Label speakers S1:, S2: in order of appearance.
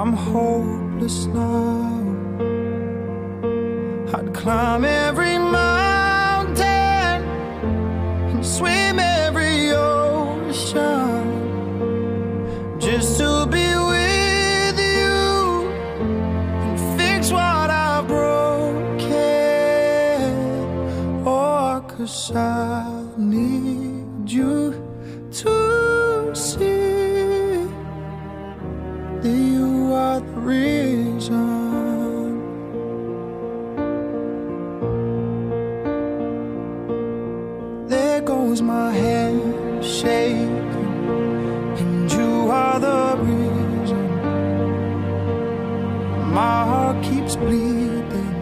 S1: I'm hopeless now. I'd climb every mountain and swim every ocean just to be with you and fix what I've broken. Oh, cause I need you to see that you are the reason. There goes my head shaking, and you are the reason. My heart keeps bleeding.